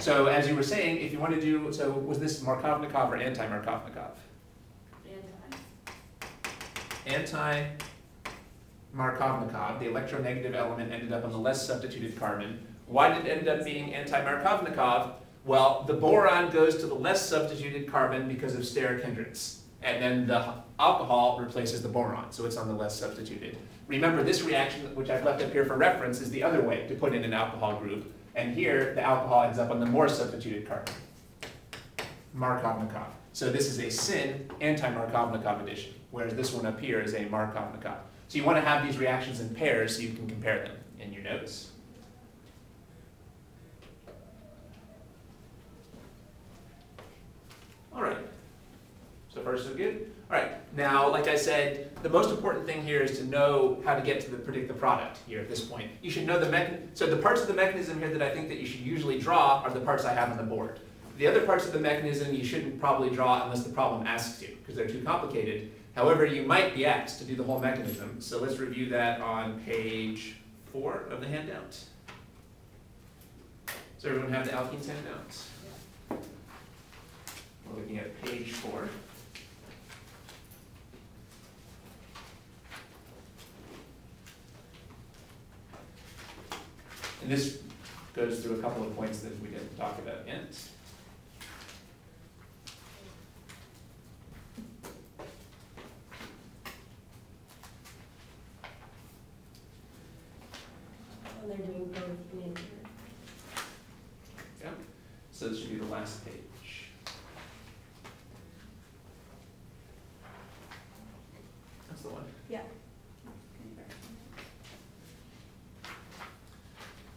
So as you were saying, if you want to do, so was this Markovnikov or anti-Markovnikov? Anti. Anti-Markovnikov, the electronegative element ended up on the less substituted carbon. Why did it end up being anti-Markovnikov? Well, the boron goes to the less substituted carbon because of steric hindrance. And then the alcohol replaces the boron, so it's on the less substituted. Remember, this reaction, which I've left up here for reference, is the other way to put in an alcohol group. And here, the alcohol ends up on the more substituted carbon. Markovnikov. So this is a syn anti-Markovnikov addition, whereas this one up here is a Markovnikov. So you want to have these reactions in pairs so you can compare them in your notes. All right. So far, so good? All right. Now, like I said, the most important thing here is to know how to get to the predict the product here at this point. You should know the mechanism. So the parts of the mechanism here that I think that you should usually draw are the parts I have on the board. The other parts of the mechanism you shouldn't probably draw unless the problem asks you, because they're too complicated. However, you might be asked to do the whole mechanism. So let's review that on page four of the handout. Does everyone have the alkenes handouts? We're looking at page four. And this goes through a couple of points that we didn't talk about yet. And they're doing both in. Yeah. So this should be the last page. That's the one. Yeah.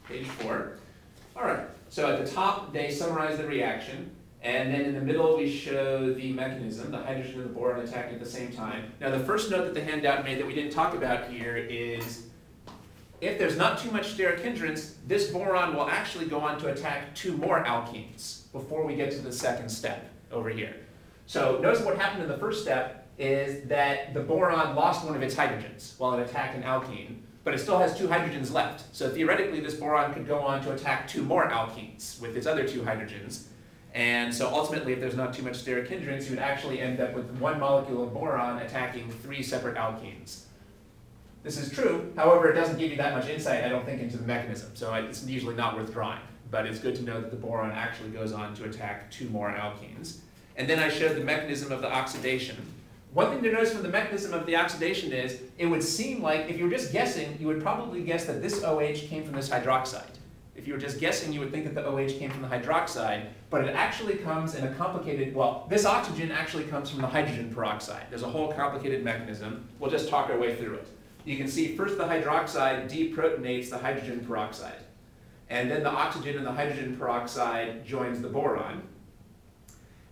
Page four. All right, so at the top, they summarize the reaction, and then in the middle, we show the mechanism, the hydrogen and the boron attacking at the same time. Now, the first note that the handout made that we didn't talk about here is if there's not too much steric hindrance, this boron will actually go on to attack two more alkenes before we get to the second step over here. So notice what happened in the first step is that the boron lost one of its hydrogens while it attacked an alkene, but it still has two hydrogens left. So theoretically, this boron could go on to attack two more alkenes with its other two hydrogens. And so ultimately, if there's not too much steric hindrance, you would actually end up with one molecule of boron attacking three separate alkenes. This is true, however, it doesn't give you that much insight, I don't think, into the mechanism, so it's usually not worth drawing. But it's good to know that the boron actually goes on to attack two more alkenes. And then I showed the mechanism of the oxidation. One thing to notice from the mechanism of the oxidation is, it would seem like, if you were just guessing, you would probably guess that this OH came from this hydroxide. If you were just guessing, you would think that the OH came from the hydroxide, but it actually comes in a complicated, well, this oxygen actually comes from the hydrogen peroxide. There's a whole complicated mechanism. We'll just talk our way through it you can see first the hydroxide deprotonates the hydrogen peroxide. And then the oxygen in the hydrogen peroxide joins the boron.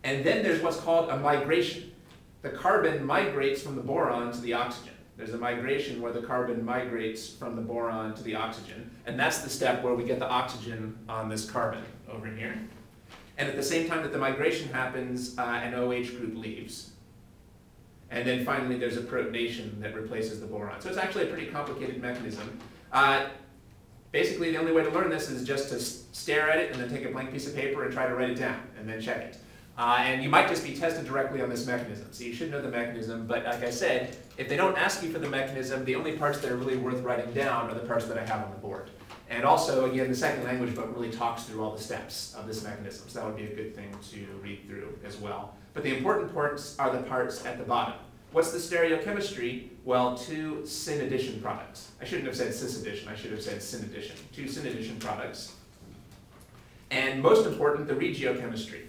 And then there's what's called a migration. The carbon migrates from the boron to the oxygen. There's a migration where the carbon migrates from the boron to the oxygen. And that's the step where we get the oxygen on this carbon over here. And at the same time that the migration happens, uh, an OH group leaves. And then finally, there's a protonation that replaces the boron. So it's actually a pretty complicated mechanism. Uh, basically, the only way to learn this is just to stare at it and then take a blank piece of paper and try to write it down and then check it. Uh, and you might just be tested directly on this mechanism. So you should know the mechanism, but like I said, if they don't ask you for the mechanism, the only parts that are really worth writing down are the parts that I have on the board. And also, again, the second language book really talks through all the steps of this mechanism, so that would be a good thing to read through as well. But the important parts are the parts at the bottom. What's the stereochemistry? Well, two syn addition products. I shouldn't have said cis addition, I should have said syn addition. Two syn addition products. And most important, the regiochemistry.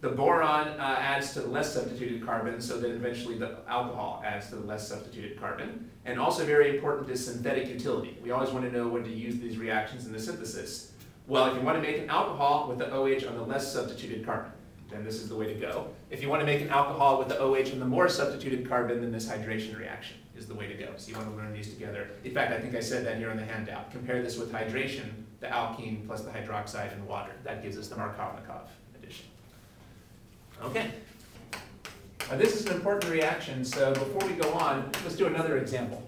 The boron uh, adds to the less substituted carbon, so then eventually the alcohol adds to the less substituted carbon. And also very important is synthetic utility. We always want to know when to use these reactions in the synthesis. Well, if you want to make an alcohol with the OH on the less substituted carbon, then this is the way to go. If you want to make an alcohol with the OH on the more substituted carbon, then this hydration reaction is the way to go. So you want to learn these together. In fact, I think I said that here in the handout. Compare this with hydration, the alkene plus the hydroxide and water. That gives us the Markovnikov. Okay. Now this is an important reaction, so before we go on, let's do another example.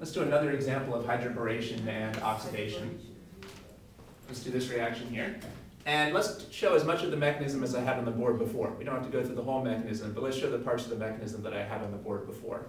Let's do another example of hydroboration and oxidation. Let's do this reaction here. And let's show as much of the mechanism as I had on the board before. We don't have to go through the whole mechanism, but let's show the parts of the mechanism that I had on the board before.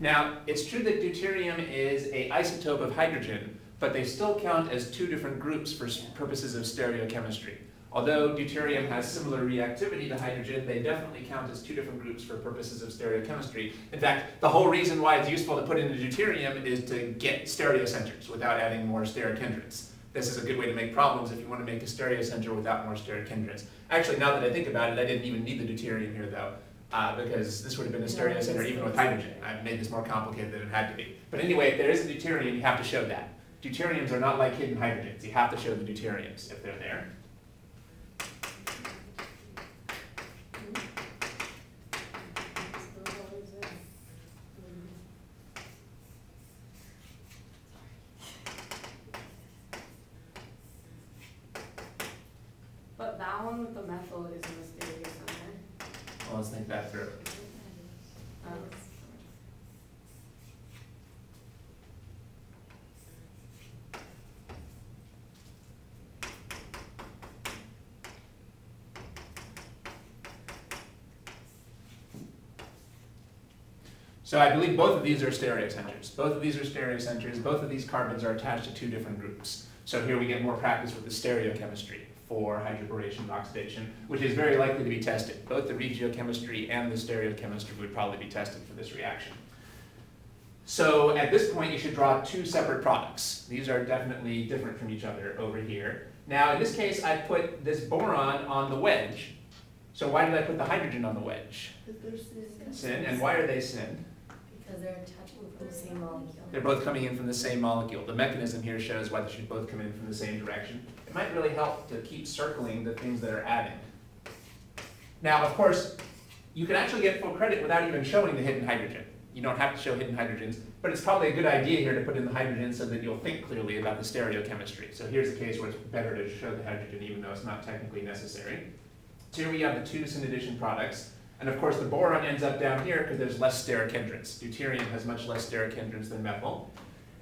Now, it's true that deuterium is a isotope of hydrogen, but they still count as two different groups for purposes of stereochemistry. Although deuterium has similar reactivity to hydrogen, they definitely count as two different groups for purposes of stereochemistry. In fact, the whole reason why it's useful to put in the deuterium is to get stereocenters without adding more steric hindrance. This is a good way to make problems if you want to make a stereocenter without more steric hindrance. Actually, now that I think about it, I didn't even need the deuterium here though, uh, because this would have been a stereocenter even with hydrogen. I've made this more complicated than it had to be. But anyway, if there is a deuterium, you have to show that. Deuteriums are not like hidden hydrogens. You have to show the deuteriums if they're there. Those always there. But that one with the methyl is in the stereo center. Well, let's think So I believe both of these are stereocenters. Both of these are stereocenters. Both of these carbons are attached to two different groups. So here we get more practice with the stereochemistry for hydroboration and oxidation, which is very likely to be tested. Both the regiochemistry and the stereochemistry would probably be tested for this reaction. So at this point, you should draw two separate products. These are definitely different from each other over here. Now, in this case, I put this boron on the wedge. So why did I put the hydrogen on the wedge? Syn, and why are they syn? Because they're touching from the same molecule. They're both coming in from the same molecule. The mechanism here shows why they should both come in from the same direction. It might really help to keep circling the things that are adding. Now, of course, you can actually get full credit without even showing the hidden hydrogen. You don't have to show hidden hydrogens, but it's probably a good idea here to put in the hydrogen so that you'll think clearly about the stereochemistry. So here's a case where it's better to show the hydrogen even though it's not technically necessary. So here we have the two syn addition products. And of course, the boron ends up down here because there's less steric hindrance. Deuterium has much less steric hindrance than methyl.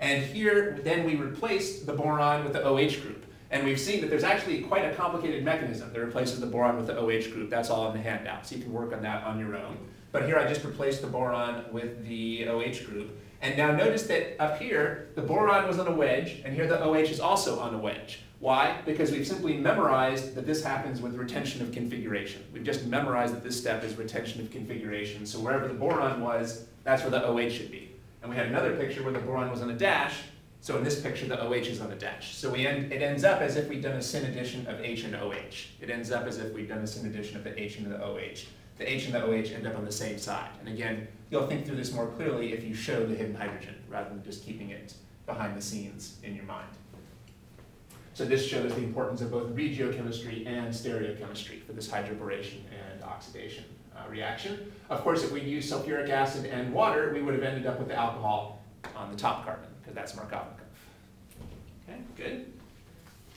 And here, then we replaced the boron with the OH group. And we've seen that there's actually quite a complicated mechanism that replaces the boron with the OH group. That's all in the handout, so you can work on that on your own. But here I just replaced the boron with the OH group. And now notice that up here, the boron was on a wedge, and here the OH is also on a wedge. Why? Because we've simply memorized that this happens with retention of configuration. We've just memorized that this step is retention of configuration. So wherever the boron was, that's where the OH should be. And we had another picture where the boron was on a dash, so in this picture, the OH is on a dash. So we end, it ends up as if we'd done a syn addition of H and OH. It ends up as if we'd done a syn addition of the H and the OH. The H and the OH end up on the same side. And again, you'll think through this more clearly if you show the hidden hydrogen, rather than just keeping it behind the scenes in your mind. So this shows the importance of both regiochemistry and stereochemistry for this hydroboration and oxidation uh, reaction. Of course, if we'd used sulfuric acid and water, we would have ended up with the alcohol on the top carbon, because that's Markovnikov. Okay, good.